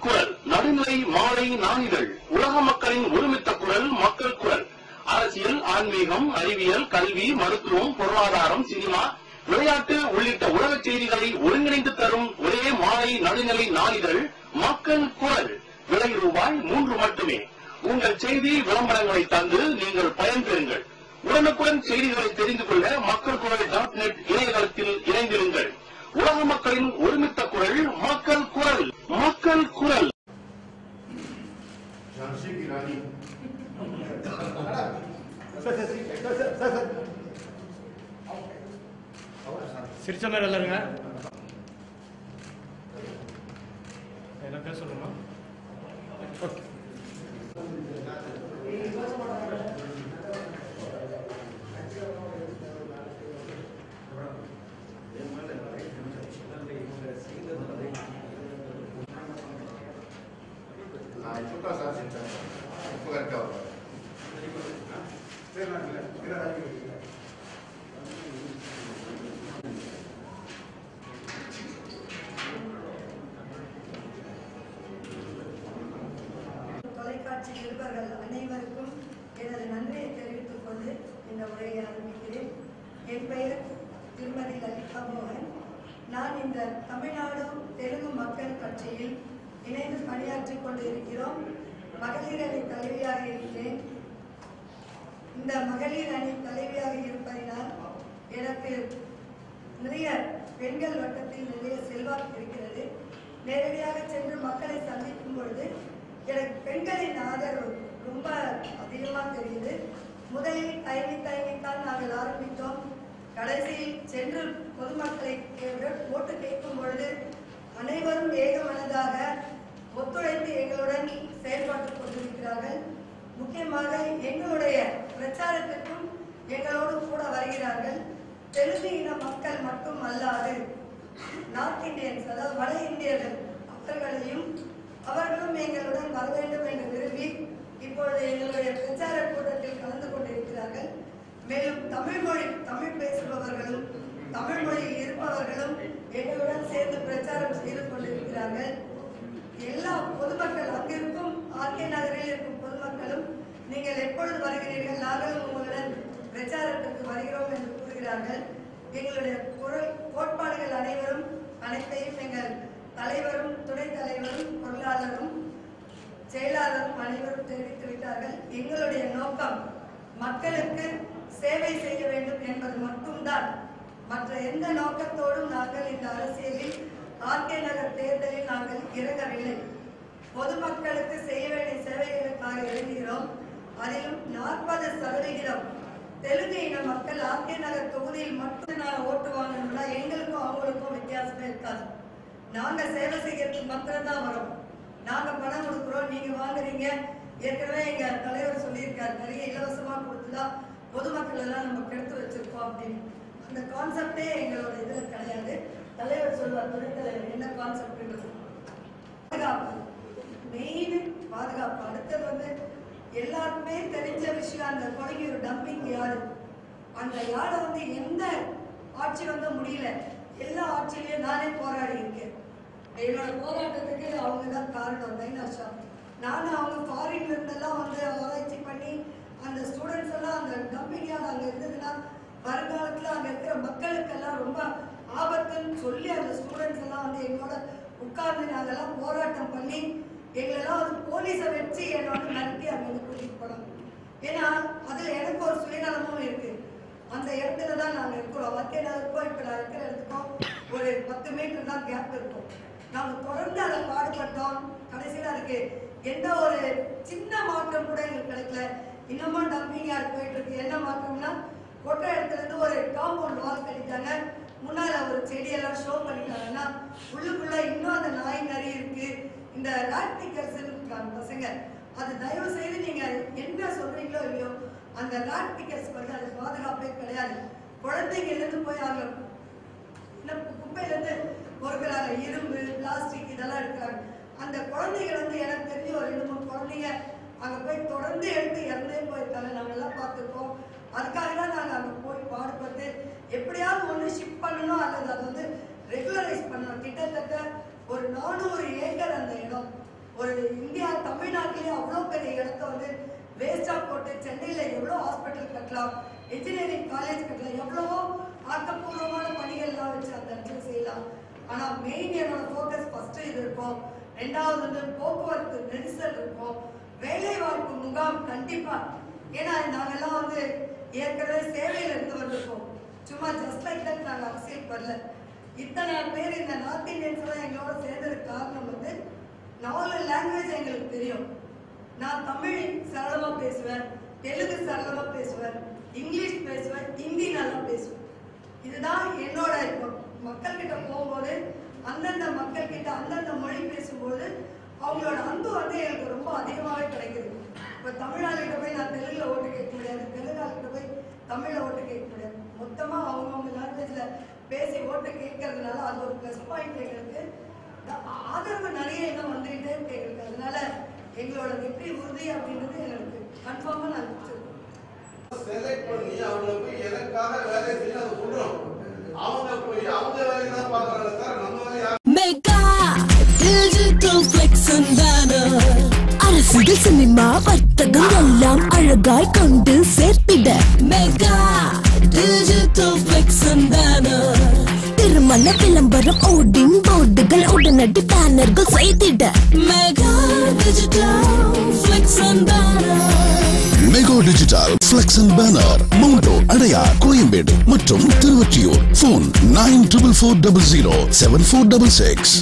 நடுநிலை நாளிதழ் உலக மக்களின் ஒருமித்த குரல் மக்கள் குரல். அரசியல் ஆன்மீகம் அறிவியல் கல்வி மருத்துவம் பொருளாதாரம் சினிமா விளையாட்டு உள்ளிட்ட உலக செய்திகளை ஒருங்கிணைந்து தரும் ஒரே மாலை நடுநிலை நாளிதழ் மக்கள் குரல். விலை ரூபாய் மூன்று மட்டுமே. உங்கள் செய்தி விளம்பரங்களை தந்து நீங்கள் பயன்பெறுங்கள் உடனுக்குடன் செய்திகளை தெரிந்து கொள்ள மக்கள் குரல் டாட் நெட் இணையதளத்தில் இணைந்திருங்கள். உலக மக்களின் ஒருமித்த குரல் மக்கள் குரல். மக்கள் குரல். சிரிச்ச மாதிரி இல்லைங்க என்ன பேசணுமா ஓகே தொலைக்காட்சி நிருபர்கள் அனைவருக்கும் எனது நன்றியை தெரிவித்துக் கொண்டு இந்த உரையை ஆரம்பிக்கிறேன். என் பெயர் திருமதி லலிதா மோகன். நான் இந்த தமிழ்நாடு தெலுங்கு மக்கள் கட்சியில் இணைந்து பணியாற்றிக் கொண்டிருக்கிறோம். இருக்கிறோம் அணி தலைவியாக இருக்கிறேன். இந்த மகளிர் அணி தலைவியாக இருப்பதினால் எனக்கு நிறைய பெண்கள் வட்டத்தில் நிறைய செல்வாக்கு இருக்கிறது. நேரடியாக சென்று மக்களை சந்திக்கும் பொழுது எனக்கு பெண்களின் ஆதரவு ரொம்ப அதிகமாக தெரியுது. முதலில் தயங்கி தயங்கித்தான் நாங்கள் ஆரம்பித்தோம். கடைசியில் சென்று பொதுமக்களை ஓட்டு கேட்கும் பொழுது அனைவரும் ஏகமனதாக ஒத்துழைத்து எங்களுடன் செயல்பட்டுக் கொண்டிருக்கிறார்கள். முக்கியமாக எங்களுடைய பிரச்சாரத்திற்கும் எங்களோடு கூட வருகிறார்கள். தெலுங்கு இன மக்கள் மட்டும் அல்லாது நார்த் இந்தியன்ஸ் அதாவது வட இந்தியர்கள் அவர்களையும் அவர்களும் எங்களுடன் வர வேண்டும் என்று விரும்பி இப்பொழுது எங்களுடைய பிரச்சார கூட்டத்தில் கலந்து கொண்டிருக்கிறார்கள். மேலும் தமிழ் மொழி தமிழ் பேசுபவர்களும் தமிழ் மொழியில் இருப்பவர்களும் எங்களுடன் சேர்ந்து பிரச்சாரம் செய்து கொண்டிருக்கிறார்கள். எல்லா பொதுமக்கள் அங்கிருக்கும் ஆர்கே நகரில் இருக்கும் பொதுமக்களும் நீங்கள் எப்பொழுது வருகிறீர்கள்? நாங்கள் உங்களுடன் பிரச்சாரத்துக்கு வருகிறோம் என்று கூறுகிறார்கள். எங்களுடைய குரல் கோட்பாடுகள் அனைவரும் அனைத்தையும் எங்கள் தலைவரும் துணைத் தலைவரும் பொருளாளரும் செயலாளரும் அனைவரும் தெரிவித்து விட்டார்கள். எங்களுடைய நோக்கம் மக்களுக்கு சேவை செய்ய வேண்டும் என்பது மட்டும்தான். மற்ற எந்த நோக்கத்தோடும் நாங்கள் இந்த அரசியலில் ஆர்கே நகர் தேர்தலில் நாங்கள் இறங்கவில்லை. பொதுமக்களுக்கு செய்ய வேண்டிய சேவைகளுக்காக எழுதுகிறோம். அதிலும் நாற்பது சதவிகிதம். தெலுங்கு இன மக்கள் ஆர்கே நகர் தொகுதியில் மட்டும் நான் ஓட்டு வாங்கணும்னா எங்களுக்கும் அவங்களுக்கும் வித்தியாசமே இருக்காது. நாங்க சேவை செய்யறதுக்கு மாத்திரம்தான் வரோம். நாங்க பணம் கொடுக்குறோம் நீங்க வாங்குறீங்க. ஏற்கனவே எங்க தலைவர் சொல்லியிருக்காரு நிறைய இலவசமா கொடுத்துதான் பொதுமக்கள் எல்லாம் நம்ம கெடுத்து வச்சிருக்கோம் அப்படின்னு. அந்த கான்செப்டே எங்களோட இதுல கிடையாது. தலைவர் சொல்வார் துணைத் தலைவர் என்ன கான்செப்ட் பாதுகாப்பு. மெயின் பாதுகாப்பு. அடுத்தது வந்து எல்லாருக்குமே தெரிஞ்ச விஷயம் அந்த கொலையூர் டம்பிங் யாரு? அந்த யார்டை வந்து எந்த ஆட்சி வந்து முடியல? எல்லா ஆட்சியிலையும் நானே போராடி இருக்கேன். என்னோட போராட்டத்துக்கு அவங்க தான் காரணம் மைனாஷா நானும் அவங்க ஃபாரின்ல இருந்தெல்லாம் வந்து ஆராய்ச்சி பண்ணி அந்த ஸ்டூடெண்ட்ஸ் எல்லாம் அந்த டம்பிங் யார்டு அங்க இருந்ததுன்னா வருங்காலத்துல அங்க இருக்கிற மக்களுக்கெல்லாம் ரொம்ப ஆபத்துன்னு சொல்லி அந்த ஸ்டூடெண்ட்ஸ் எல்லாம் வந்து என்னோட உட்கார்ந்து நாங்கெல்லாம் போராட்டம் பண்ணி எங்களெல்லாம் வந்து போலீஸை வச்சு என்னோட நடத்தி அங்க வந்து கூட்டிட்டு போனாங்க. ஏன்னா அதுல எனக்கு ஒரு சுயநலமும் இருக்கு. அந்த இடத்துல தான் நாங்க இருக்கிறோம் வக்கே இருக்கோம். இப்ப நான் இருக்கிற இடத்துக்கும் ஒரு பத்து மீட்டர் தான் கேப் இருக்கும். நாங்க தொடர்ந்து அதை பாடுபட்டோம். கடைசியில அதுக்கு எந்த ஒரு சின்ன மாற்றம் கூட எங்களுக்கு கிடைக்கல. இன்னமும் டம்பிங் போயிட்டு இருக்கு. என்ன மாற்றம்னா கொட்ட இடத்துல இருந்து ஒரு காம்பவுண்ட் வால் கட்டிட்டாங்க. முன்னால ஒரு செடியெல்லாம் ஷோ பண்ணிட்டாங்கன்னா உள்ளுக்குள்ள இன்னும் அந்த நாய் நிறைய இருக்கு. இந்த ராட்னிக்கர்ஸ் இருக்காங்க பசங்க அது தயவு செய்து நீங்க என்ன சொல்றீங்களோ இல்லையோ அந்த ராட்னிக்கர்ஸ் வந்து அது பாதுகாப்பே கிடையாது. குழந்தைங்க இருந்து போய் அவங்க இந்த குப்பையில இருந்து பொறுக்கிறாங்க இரும்பு பிளாஸ்டிக் இதெல்லாம் எடுக்கிறாங்க. அந்த குழந்தைகள் வந்து எனக்கு தெரிஞ்ச ஒரு ரெண்டு மூணு குழந்தைங்க அங்க போய் தொடர்ந்து எடுத்து இறந்தே போயிருக்காங்க. நாங்க எல்லாம் பார்த்துருக்கோம். அதுக்காக தான் நாங்க அங்க போய் பாடுபட்டு எப்படியாவது ஒண்ணு ஷிப் பண்ணணும் அல்லது அதை வந்து ரெகுலரைஸ் பண்ணணும். கிட்டத்தட்ட ஒரு நானூறு ஏக்கர் அந்த இடம். ஒரு இந்தியா தமிழ்நாட்டிலேயே அவ்வளோ பெரிய இடத்த வந்து வேஸ்டா போட்டு சென்னையில எவ்வளோ ஹாஸ்பிட்டல் கட்டலாம் இன்ஜினியரிங் காலேஜ் கட்டலாம் எவ்வளவோ ஆக்கப்பூர்வமான பணிகள்லாம் வச்சு அந்த இடத்துல செய்யலாம். ஆனால் மெயின் என்னோட ஃபோக்கஸ் ஃபர்ஸ்ட் இது இருக்கும். ரெண்டாவது வந்து போக்குவரத்து நெரிசல் இருக்கும். வேலை வாய்ப்பு முகாம் கண்டிப்பா. ஏன்னா நாங்கெல்லாம் வந்து ஏற்கனவே சேவையில் இருந்து வந்திருக்கோம். சும்மா ஜஸ்ட் லைக் தட் நாங்கள் அரசியல் வரல இத்தனை பேர் இந்த நார்த் இந்தியன்ஸ் எல்லாம் எங்களோட சேர்ந்ததுக்கு காரணம் வந்து நாலு லாங்குவேஜ் எங்களுக்கு தெரியும். நான் தமிழ் சரளமா பேசுவேன் தெலுங்கு சரளமா பேசுவேன் இங்கிலீஷ் பேசுவேன் ஹிந்தி நல்லா பேசுவேன். இதுதான் என்னோட இப்போ மக்கள் கிட்ட போகும்போது அந்தந்த மக்கள் கிட்ட அந்தந்த மொழி பேசும்போது அவங்களோட அன்பு வந்து எனக்கு ரொம்ப அதிகமாகவே கிடைக்குது. இப்போ தமிழ்நாடுகிட்ட போய் நான் தெலுங்குல ஓட்டு கேட்க முடியாது தெலுங்காளுக்கிட்ட போய் தமிழ்ல ஓட்டு கேட்க முடியாது. மொத்தமா அவங்கவுங்க லாங்குவேஜ்ல பேசி ஓட்டு கேட்கறதுனால அது ஒரு ப்ளஸ் பாயிண்ட் எங்களுக்கு. ஆதரவு நிறைய இன்னும் வந்துகிட்டே இருக்கு எங்களுக்கு. அதனால எங்களோட வெற்றி உறுதி அப்படின்றது எங்களுக்கு கன்ஃபார்மா நான் செலக்ட் பண்ணி அவங்க போய் எனக்காக வேலை செய்ய அதை சொல்றோம். அவங்க போய் அவங்க வேலையை தான் பாக்குறாங்க சார். நம்ம வேலையை யார்? மெகா டிஜிட்டல் பிளெக்ஸ் அரசியல் சினிமா வர்த்தகம் எல்லாம் அழகாய் கொண்டு சேர்த்திட. மெகா டிஜிட்டல் பிளெக்ஸ் திருமண விளம்பரம் ஓடிங் போர்டுகள் உடனடி பேனர்கள் செய்திட. Mega mega digital flex and banner மவுண்டோ Adyar Koyambedu மற்றும் Tiruvottiyur phone nine triple four double zero seven four double six